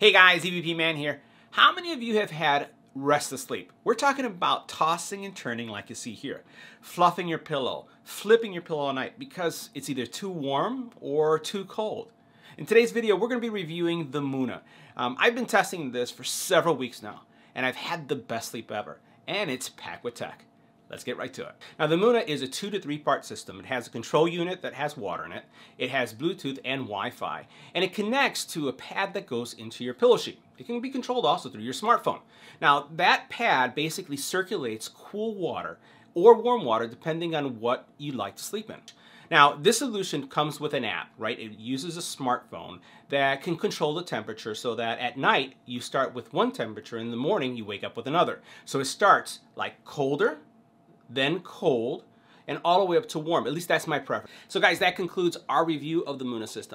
Hey guys, EBP Man here. How many of you have had restless sleep? We're talking about tossing and turning like you see here. Fluffing your pillow, flipping your pillow all night because it's either too warm or too cold. In today's video, we're going to be reviewing the Moona. Um, I've been testing this for several weeks now, and I've had the best sleep ever. And it's packed with tech. Let's get right to it. Now the Moona is a two to three part system. It has a control unit that has water in it. It has Bluetooth and Wi-Fi. And it connects to a pad that goes into your pillow sheet. It can be controlled also through your smartphone. Now that pad basically circulates cool water or warm water depending on what you like to sleep in. Now, this solution comes with an app, right? It uses a smartphone that can control the temperature so that at night you start with one temperature, in the morning you wake up with another. So it starts like colder, then cold, and all the way up to warm. At least that's my preference. So guys, that concludes our review of the Moona system.